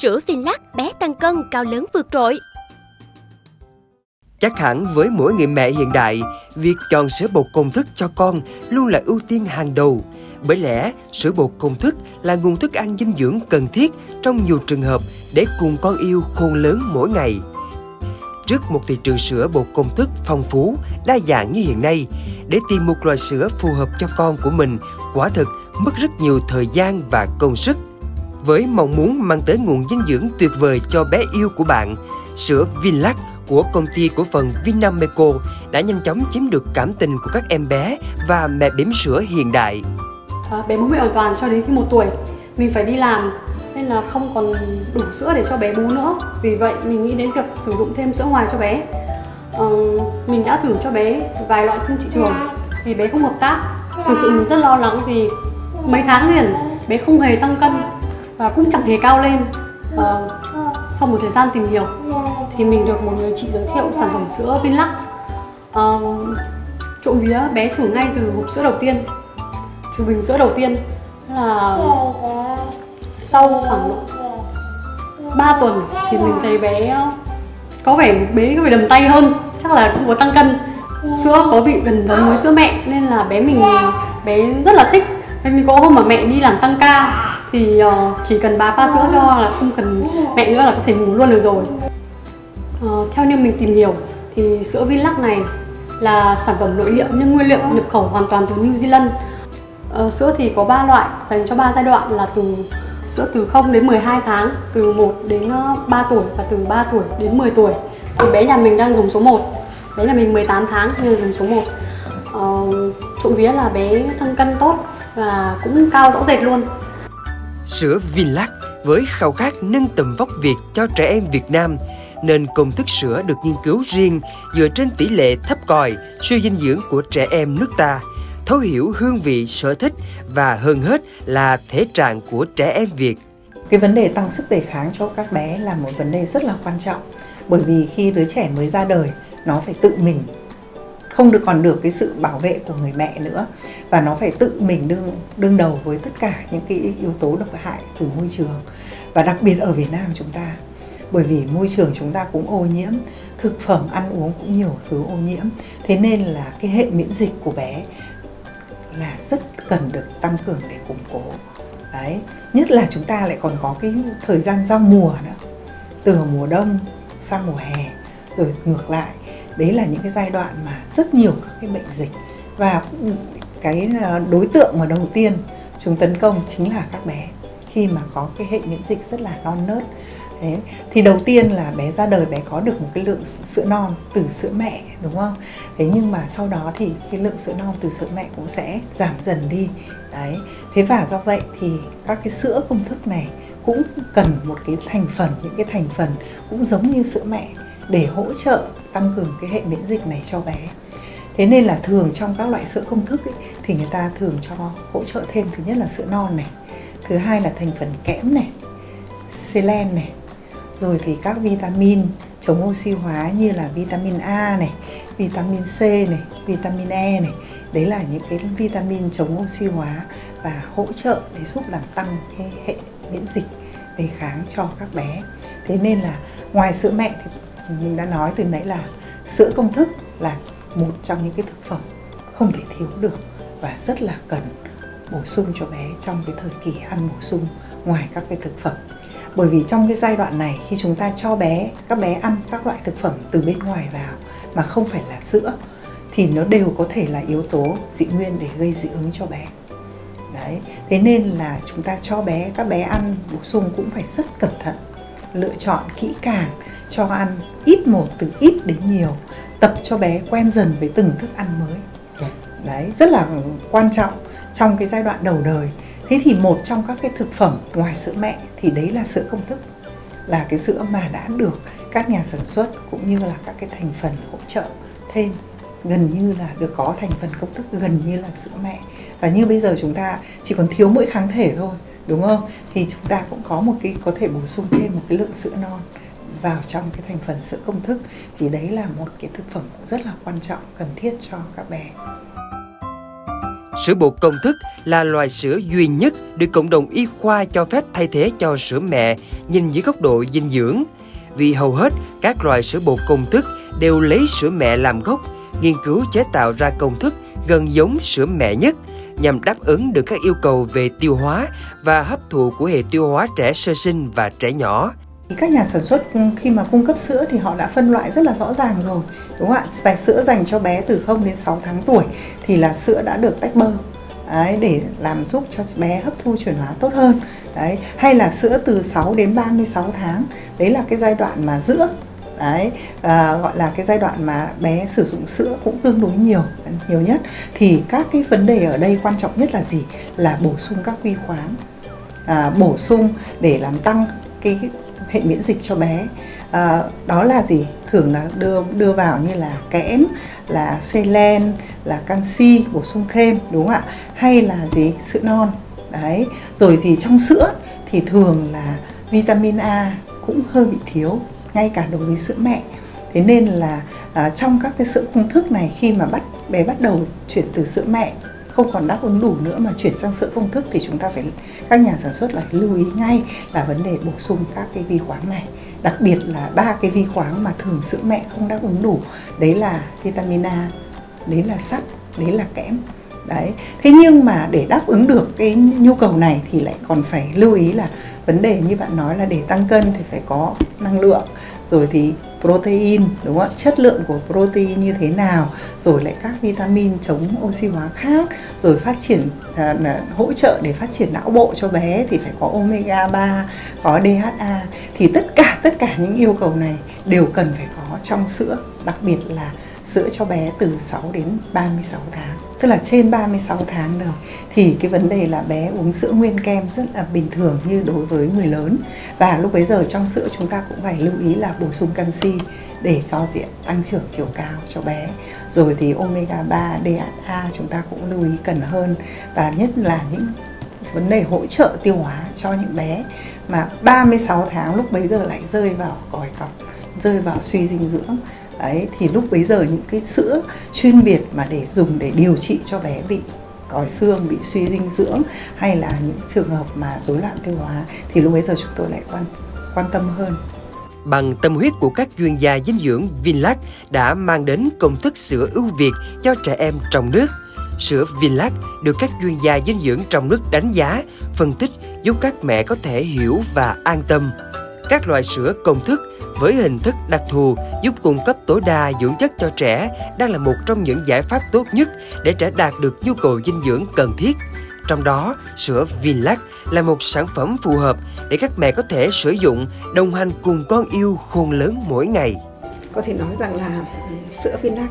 sữa Vinlac bé tăng cân cao lớn vượt trội. Chắc hẳn với mỗi người mẹ hiện đại, việc chọn sữa bột công thức cho con luôn là ưu tiên hàng đầu. Bởi lẽ, sữa bột công thức là nguồn thức ăn dinh dưỡng cần thiết trong nhiều trường hợp để cùng con yêu khôn lớn mỗi ngày. Trước một thị trường sữa bột công thức phong phú, đa dạng như hiện nay, để tìm một loại sữa phù hợp cho con của mình, quả thực mất rất nhiều thời gian và công sức. Với mong muốn mang tới nguồn dinh dưỡng tuyệt vời cho bé yêu của bạn, sữa Vinlac của công ty cổ phần Vinameco đã nhanh chóng chiếm được cảm tình của các em bé và mẹ bỉm sữa hiện đại. À, bé bú mẹ hoàn toàn cho đến khi một tuổi. Mình phải đi làm nên là không còn đủ sữa để cho bé bú nữa. Vì vậy mình nghĩ đến việc sử dụng thêm sữa ngoài cho bé. À, mình đã thử cho bé vài loại không thị trường vì bé không hợp tác. Thực sự mình rất lo lắng vì mấy tháng liền bé không hề tăng cân và cũng chẳng hề cao lên. À, sau một thời gian tìm hiểu thì mình được một người chị giới thiệu sản phẩm sữa Vinlac à, trộm vía bé thử ngay từ hộp sữa đầu tiên từ bình sữa đầu tiên. Là sau khoảng 3 tuần thì mình thấy bé có vẻ bé có vẻ đầm tay hơn. Chắc là cũng có tăng cân. Sữa có vị gần giống với sữa mẹ nên là bé mình bé rất là thích. Nên có hôm mà mẹ đi làm tăng ca thì ờ, chỉ cần bà pha sữa cho là không cần mẹ nữa là có thể ngủ luôn được rồi. Uh, theo như mình tìm hiểu thì sữa Vinlac này là sản phẩm nội địa nhưng nguyên liệu nhập khẩu hoàn toàn từ New Zealand. Uh, sữa thì có 3 loại dành cho 3 giai đoạn là từ sữa từ 0 đến 12 tháng từ 1 đến 3 tuổi và từ 3 tuổi đến 10 tuổi. Thì bé nhà mình đang dùng số 1 bé nhà mình 18 tháng nên dùng số 1 uh, trộm vía là bé thân cân tốt và cũng cao rõ rệt luôn. Sữa Vinlac với khao khát nâng tầm vóc Việt cho trẻ em Việt Nam. Nên công thức sữa được nghiên cứu riêng dựa trên tỷ lệ thấp còi, suy dinh dưỡng của trẻ em nước ta, thấu hiểu hương vị sở thích và hơn hết là thể trạng của trẻ em Việt. Cái vấn đề tăng sức đề kháng cho các bé là một vấn đề rất là quan trọng. Bởi vì khi đứa trẻ mới ra đời nó phải tự mình không được còn được cái sự bảo vệ của người mẹ nữa. Và nó phải tự mình đương đương đầu với tất cả những cái yếu tố độc hại từ môi trường. Và đặc biệt ở Việt Nam chúng ta, bởi vì môi trường chúng ta cũng ô nhiễm, thực phẩm ăn uống cũng nhiều thứ ô nhiễm. Thế nên là cái hệ miễn dịch của bé là rất cần được tăng cường để củng cố. Đấy, nhất là chúng ta lại còn có cái thời gian giao mùa nữa. Từ mùa đông sang mùa hè, rồi ngược lại đấy là những cái giai đoạn mà rất nhiều các cái bệnh dịch và cái ờ, đối tượng mà đầu tiên chúng tấn công chính là các bé khi mà có cái hệ miễn dịch rất là non nớt đấy, thì đầu tiên là bé ra đời bé có được một cái lượng sữa non từ sữa mẹ, đúng không? Thế nhưng mà sau đó thì cái lượng sữa non từ sữa mẹ cũng sẽ giảm dần đi. Đấy. Thế và do vậy thì các cái sữa công thức này cũng cần một cái thành phần, những cái thành phần cũng giống như sữa mẹ để hỗ trợ tăng cường cái hệ miễn dịch này cho bé. Thế nên là thường trong các loại sữa công thức ấy, thì người ta thường cho hỗ trợ thêm thứ nhất là sữa non này thứ hai là thành phần kẽm này selen này rồi thì các vitamin chống oxy hóa như là vitamin A này vitamin C này vitamin E này. Đấy là những cái vitamin chống oxy hóa và hỗ trợ để giúp làm tăng cái hệ miễn dịch đề kháng cho các bé. Thế nên là ngoài sữa mẹ thì mình đã nói từ nãy là sữa công thức là một trong những cái thực phẩm không thể thiếu được và rất là cần bổ sung cho bé trong cái thời kỳ ăn bổ sung ngoài các cái thực phẩm. Bởi vì trong cái giai đoạn này, khi chúng ta cho bé, các bé ăn các loại thực phẩm từ bên ngoài vào mà không phải là sữa, thì nó đều có thể là yếu tố dị nguyên để gây dị ứng cho bé. Đấy, thế nên là chúng ta cho bé, các bé ăn bổ sung cũng phải rất cẩn thận lựa chọn kỹ càng cho ăn ít một từ ít đến nhiều tập cho bé quen dần với từng thức ăn mới. Dạ. đấy rất là quan trọng trong cái giai đoạn đầu đời. Thế thì một trong các cái thực phẩm ngoài sữa mẹ thì đấy là sữa công thức là cái sữa mà đã được các nhà sản xuất cũng như là các cái thành phần hỗ trợ thêm. Gần như là được có thành phần công thức gần như là sữa mẹ. Và như bây giờ chúng ta chỉ còn thiếu mỗi kháng thể thôi đúng không? Thì chúng ta cũng có một cái có thể bổ sung thêm một cái lượng sữa non vào trong cái thành phần sữa công thức. Thì đấy là một cái thực phẩm rất là quan trọng cần thiết cho các bé. Sữa bột công thức là loại sữa duy nhất được cộng đồng y khoa cho phép thay thế cho sữa mẹ nhìn dưới góc độ dinh dưỡng. Vì hầu hết các loại sữa bột công thức đều lấy sữa mẹ làm gốc, nghiên cứu chế tạo ra công thức gần giống sữa mẹ nhất nhằm đáp ứng được các yêu cầu về tiêu hóa và hấp thụ của hệ tiêu hóa trẻ sơ sinh và trẻ nhỏ. Các nhà sản xuất khi mà cung cấp sữa thì họ đã phân loại rất là rõ ràng rồi đúng không ạ? Sữa dành cho bé từ 0 đến 6 tháng tuổi thì là sữa đã được tách bơ. Đấy, để làm giúp cho bé hấp thu chuyển hóa tốt hơn. Đấy hay là sữa từ 6 đến 36 tháng đấy là cái giai đoạn mà giữa đấy à, gọi là cái giai đoạn mà bé sử dụng sữa cũng tương đối nhiều nhiều nhất. Thì các cái vấn đề ở đây quan trọng nhất là gì? Là bổ sung các vi khoáng à, bổ sung để làm tăng cái hệ miễn dịch cho bé. À, đó là gì? Thường là đưa đưa vào như là kẽm là selen là canxi bổ sung thêm đúng không ạ? Hay là gì? Sữa non. Đấy rồi thì trong sữa thì thường là vitamin A cũng hơi bị thiếu ngay cả đối với sữa mẹ. Thế nên là à, trong các cái sữa công thức này khi mà bắt bé bắt đầu chuyển từ sữa mẹ không còn đáp ứng đủ nữa mà chuyển sang sữa công thức thì chúng ta phải các nhà sản xuất lại lưu ý ngay là vấn đề bổ sung các cái vi khoáng này. Đặc biệt là ba cái vi khoáng mà thường sữa mẹ không đáp ứng đủ đấy là vitamin A đấy là sắt đấy là kẽm. Đấy. Thế nhưng mà để đáp ứng được cái nhu cầu này thì lại còn phải lưu ý là vấn đề như bạn nói là để tăng cân thì phải có năng lượng rồi thì protein đúng không ạ? Chất lượng của protein như thế nào? Rồi lại các vitamin chống oxy hóa khác. Rồi phát triển à, hỗ trợ để phát triển não bộ cho bé thì phải có omega 3 có DHA thì tất cả tất cả những yêu cầu này đều cần phải có trong sữa đặc biệt là sữa cho bé từ 6 đến 36 tháng tức là trên 36 tháng rồi, thì cái vấn đề là bé uống sữa nguyên kem rất là bình thường như đối với người lớn. Và lúc bấy giờ trong sữa chúng ta cũng phải lưu ý là bổ sung canxi để cho diện tăng trưởng chiều cao cho bé. Rồi thì omega 3 DHA chúng ta cũng lưu ý cần hơn. Và nhất là những vấn đề hỗ trợ tiêu hóa cho những bé mà 36 tháng lúc bấy giờ lại rơi vào còi cọc, rơi vào suy dinh dưỡng. Đấy, thì lúc bấy giờ những cái sữa chuyên biệt mà để dùng để điều trị cho bé bị còi xương bị suy dinh dưỡng hay là những trường hợp mà rối loạn tiêu hóa thì lúc bấy giờ chúng tôi lại quan quan tâm hơn bằng tâm huyết của các chuyên gia dinh dưỡng Vinlac đã mang đến công thức sữa ưu việt cho trẻ em trong nước. Sữa Vinlac được các chuyên gia dinh dưỡng trong nước đánh giá, phân tích giúp các mẹ có thể hiểu và an tâm. Các loại sữa công thức với hình thức đặc thù giúp cung cấp tối đa dưỡng chất cho trẻ đang là một trong những giải pháp tốt nhất để trẻ đạt được nhu cầu dinh dưỡng cần thiết. Trong đó, sữa Vinlac là một sản phẩm phù hợp để các mẹ có thể sử dụng đồng hành cùng con yêu khôn lớn mỗi ngày. Có thể nói rằng là sữa Vinlac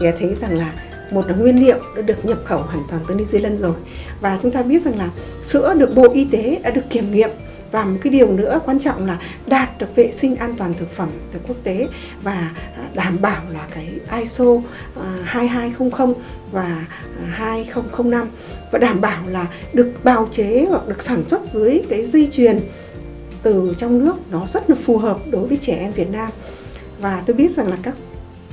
thì thấy rằng là một là nguyên liệu đã được nhập khẩu hoàn toàn từ New Zealand rồi và chúng ta biết rằng là sữa được Bộ Y tế đã được kiểm nghiệm và một cái điều nữa quan trọng là đạt được vệ sinh an toàn thực phẩm từ quốc tế và à, đảm bảo là cái ISO à, 2200 và à, 2005 và đảm bảo là được bào chế hoặc được sản xuất dưới cái di truyền từ trong nước nó rất là phù hợp đối với trẻ em Việt Nam. Và tôi biết rằng là các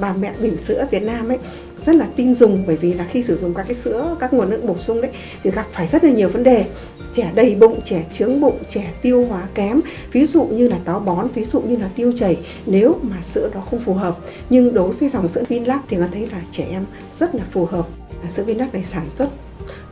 bà mẹ bỉm sữa Việt Nam ấy rất là tin dùng, bởi vì là khi sử dụng các cái sữa, các nguồn nước bổ sung đấy, thì gặp phải rất là nhiều vấn đề. Trẻ đầy bụng, trẻ trướng bụng, trẻ tiêu hóa kém, ví dụ như là táo bón, ví dụ như là tiêu chảy, nếu mà sữa đó không phù hợp. Nhưng đối với dòng sữa Vinlac thì nó thấy là trẻ em rất là phù hợp. Sữa Vinlac này sản xuất,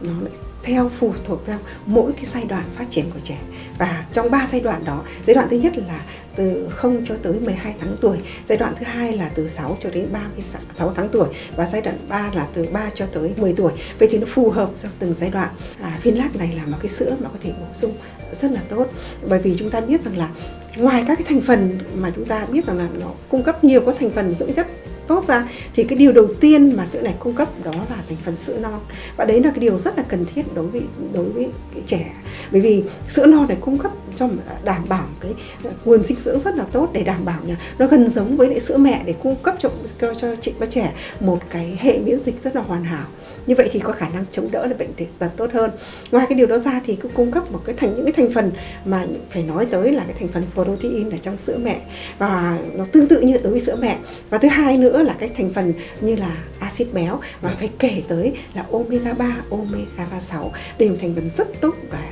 nó lại theo phụ thuộc theo mỗi cái giai đoạn phát triển của trẻ. Và trong ba giai đoạn đó giai đoạn thứ nhất là từ 0 cho tới 12 tháng tuổi giai đoạn thứ hai là từ 6 cho đến 36 tháng tuổi và giai đoạn 3 là từ 3 cho tới 10 tuổi. Vậy thì nó phù hợp cho từng giai đoạn. À, Vinlac này là một cái sữa mà có thể bổ sung rất là tốt. Bởi vì chúng ta biết rằng là ngoài các cái thành phần mà chúng ta biết rằng là nó cung cấp nhiều các thành phần dưỡng chất tốt ra, thì cái điều đầu tiên mà sữa này cung cấp đó là thành phần sữa non. Và đấy là cái điều rất là cần thiết đối với đối với cái trẻ. Bởi vì sữa non này cung cấp cho đảm bảo cái ờ, nguồn dinh dưỡng rất là tốt để đảm bảo là nó gần giống với lại sữa mẹ để cung cấp cho cho, cho chị và trẻ một cái hệ miễn dịch rất là hoàn hảo. Như vậy thì có khả năng chống đỡ được bệnh tật tốt hơn. Ngoài cái điều đó ra thì cũng cung cấp một cái thành những cái thành phần mà phải nói tới là cái thành phần protein ở trong sữa mẹ. Và nó tương tự như đối với sữa mẹ. Và thứ hai nữa là cái thành phần như là axit béo và phải kể tới là omega 3 omega 36 đều thành phần rất tốt và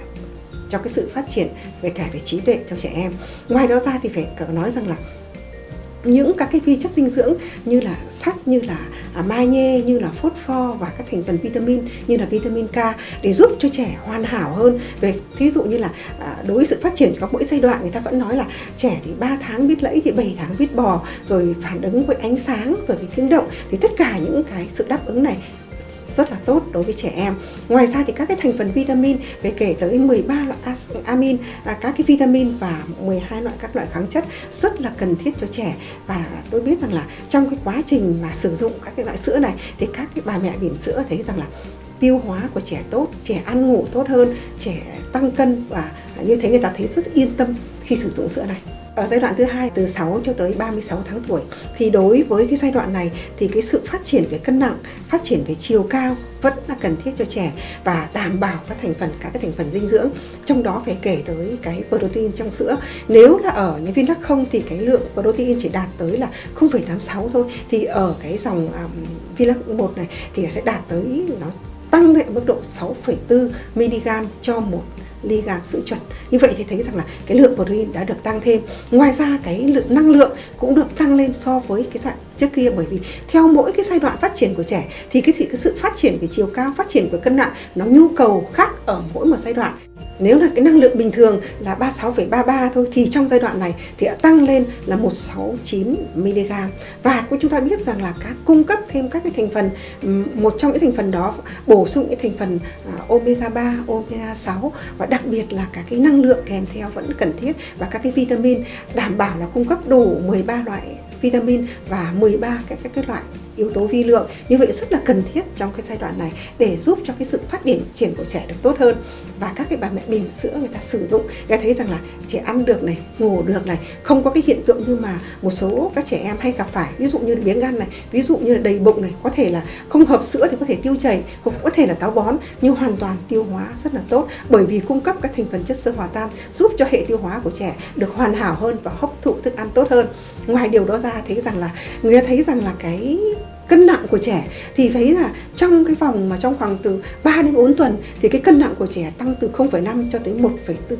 cho cái sự phát triển về cả về trí tuệ cho trẻ em. Ngoài đó ra thì phải nói rằng là những các cái vi chất dinh dưỡng như là sắt, như là à, magie, như là phosphor và các thành phần vitamin như là vitamin K để giúp cho trẻ hoàn hảo hơn về, thí dụ như là à, đối với sự phát triển có mỗi giai đoạn người ta vẫn nói là trẻ thì 3 tháng biết lẫy thì 7 tháng biết bò, rồi phản ứng với ánh sáng, rồi với tiếng động thì tất cả những cái sự đáp ứng này rất là tốt đối với trẻ em. Ngoài ra thì các cái thành phần vitamin về kể tới 13 loại amin, là các cái vitamin và 12 loại các loại khoáng chất rất là cần thiết cho trẻ và tôi biết rằng là trong cái quá trình mà sử dụng các cái loại sữa này thì các cái bà mẹ bỉm sữa thấy rằng là tiêu hóa của trẻ tốt, trẻ ăn ngủ tốt hơn, trẻ tăng cân và như thế người ta thấy rất yên tâm khi sử dụng sữa này ở giai đoạn thứ hai từ 6 cho tới 36 tháng tuổi thì đối với cái giai đoạn này thì cái sự phát triển về cân nặng, phát triển về chiều cao vẫn là cần thiết cho trẻ và đảm bảo các thành phần các cái thành phần dinh dưỡng trong đó phải kể tới cái protein trong sữa. Nếu là ở những viên đắc không thì cái lượng protein chỉ đạt tới là 0,86 thôi thì ở cái dòng um, Vilac 1 này thì sẽ đạt tới nó tăng lên mức độ 6,4 mg cho một ly gam sữa chuẩn như vậy thì thấy rằng là cái lượng protein đã được tăng thêm. Ngoài ra cái lượng năng lượng cũng được tăng lên so với cái dạng trước kia bởi vì theo mỗi cái giai đoạn phát triển của trẻ thì cái, cái sự phát triển về chiều cao phát triển của cân nặng nó nhu cầu khác ở mỗi một giai đoạn nếu là cái năng lượng bình thường là 36,33 thôi thì trong giai đoạn này thì đã tăng lên là 169 mg. Và chúng ta biết rằng là các cung cấp thêm các cái thành phần một trong những thành phần đó bổ sung những thành phần à, omega 3, omega 6 và đặc biệt là các cái năng lượng kèm theo vẫn cần thiết và các cái vitamin đảm bảo là cung cấp đủ 13 loại vitamin và 13 các các cái loại yếu tố vi lượng. Như vậy rất là cần thiết trong cái giai đoạn này để giúp cho cái sự phát triển của trẻ được tốt hơn. Và các cái bà mẹ bỉm sữa người ta sử dụng, người thấy rằng là trẻ ăn được này, ngủ được này, không có cái hiện tượng như mà một số các trẻ em hay gặp phải. Ví dụ như biếng ăn này, ví dụ như là đầy bụng này, có thể là không hợp sữa thì có thể tiêu chảy, cũng có thể là táo bón, nhưng hoàn toàn tiêu hóa rất là tốt. Bởi vì cung cấp các thành phần chất xơ hòa tan giúp cho hệ tiêu hóa của trẻ được hoàn hảo hơn và hấp thụ thức ăn tốt hơn ngoài điều đó ra thấy rằng là người ta thấy rằng là cái cân nặng của trẻ thì thấy là trong cái vòng mà trong khoảng từ 3 đến 4 tuần thì cái cân nặng của trẻ tăng từ 0,5 cho tới 1,4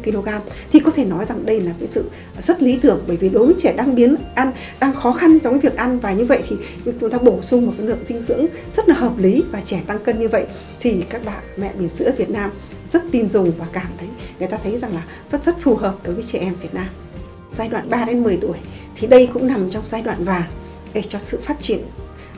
kg thì có thể nói rằng đây là cái sự rất lý tưởng bởi vì đối với trẻ đang biến ăn đang khó khăn trong việc ăn và như vậy thì chúng ta bổ sung một cái lượng dinh dưỡng rất là hợp lý và trẻ tăng cân như vậy thì các bạn mẹ bỉm sữa Việt Nam rất tin dùng và cảm thấy người ta thấy rằng là rất rất phù hợp đối với trẻ em Việt Nam. Giai đoạn 3 đến 10 tuổi thì đây cũng nằm trong giai đoạn vàng để cho sự phát triển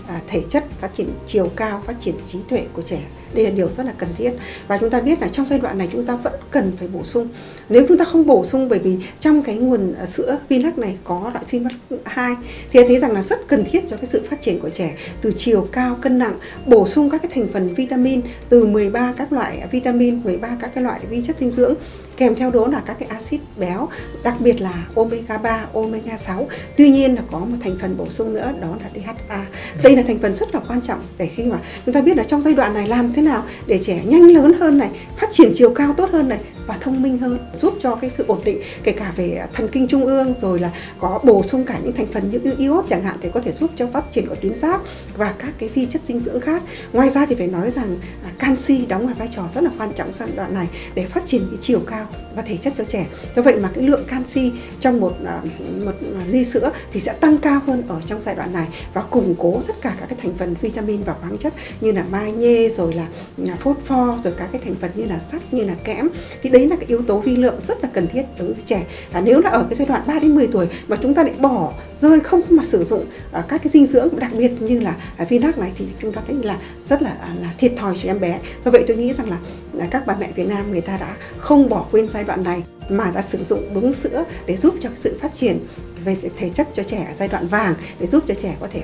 à, thể chất phát triển chiều cao phát triển trí tuệ của trẻ. Đây là điều rất là cần thiết. Và chúng ta biết là trong giai đoạn này chúng ta vẫn cần phải bổ sung. Nếu chúng ta không bổ sung bởi vì trong cái nguồn à, sữa Vinac này có loại Vinac 2 thì thấy rằng là rất cần thiết cho cái sự phát triển của trẻ. Từ chiều cao cân nặng bổ sung các cái thành phần vitamin từ 13 các loại à, vitamin 13 các cái loại vi chất dinh dưỡng kèm theo đó là các cái axit béo đặc biệt là omega 3, omega 6 tuy nhiên là có một thành phần bổ sung nữa đó là DHA đây là thành phần rất là quan trọng để khi mà chúng ta biết là trong giai đoạn này làm thế nào để trẻ nhanh lớn hơn này phát triển chiều cao tốt hơn này và thông minh hơn giúp cho cái sự ổn định kể cả về thần kinh trung ương rồi là có bổ sung cả những thành phần như iốt chẳng hạn thì có thể giúp cho phát triển của tuyến giáp và các cái vi chất dinh dưỡng khác. Ngoài ra thì phải nói rằng à, canxi đóng một vai trò rất là quan trọng giai đoạn này để phát triển cái chiều cao và thể chất cho trẻ. Do vậy mà cái lượng canxi trong một à, một ly sữa thì sẽ tăng cao hơn ở trong giai đoạn này và củng cố tất cả các cái thành phần vitamin và khoáng chất như là magie rồi là à, phốt pho rồi các cái thành phần như là sắt như là kẽm. Thì đấy là cái yếu tố vi lượng rất là cần thiết đối với trẻ. À, nếu là ở cái giai đoạn 3 đến 10 tuổi mà chúng ta lại bỏ rơi không mà sử dụng à, các cái dinh dưỡng đặc biệt như là à, Vinac này thì chúng ta thấy là rất là à, là thiệt thòi cho em bé. Do vậy tôi nghĩ rằng là, là các bà mẹ Việt Nam người ta đã không bỏ quên giai đoạn này mà đã sử dụng đúng sữa để giúp cho sự phát triển về thể chất cho trẻ ở giai đoạn vàng để giúp cho trẻ có thể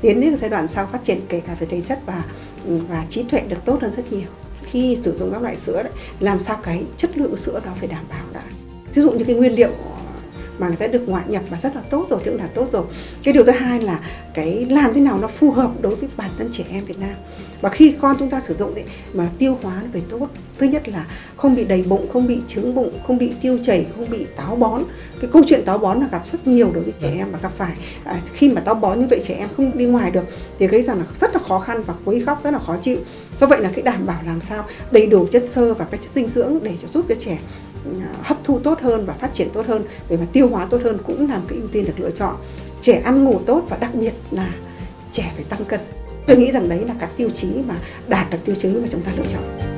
tiến đến giai đoạn sau phát triển kể cả về thể chất và ừ, và trí tuệ được tốt hơn rất nhiều khi sử dụng các loại sữa đấy, làm sao cái chất lượng sữa đó phải đảm bảo đã. Ví dụ như cái nguyên liệu mà người ta được ngoại nhập và rất là tốt rồi thì cũng là tốt rồi. Cái điều thứ hai là cái làm thế nào nó phù hợp đối với bản thân trẻ em Việt Nam và khi con chúng ta sử dụng đấy mà tiêu hóa nó phải tốt. Thứ nhất là không bị đầy bụng không bị trướng bụng không bị tiêu chảy không bị táo bón. Cái câu chuyện táo bón là gặp rất nhiều đối với trẻ em và gặp phải. À, khi mà táo bón như vậy trẻ em không đi ngoài được thì cái rằng là rất là khó khăn và quấy khóc rất là khó chịu. Do vậy là cái đảm bảo làm sao đầy đủ chất xơ và các chất dinh dưỡng để cho giúp cho trẻ à, hấp thu tốt hơn và phát triển tốt hơn để mà tiêu hóa tốt hơn cũng làm cái ưu tiên được lựa chọn. Trẻ ăn ngủ tốt và đặc biệt là trẻ phải tăng cân tôi nghĩ rằng đấy là các tiêu chí mà đạt được tiêu chí mà chúng ta lựa chọn.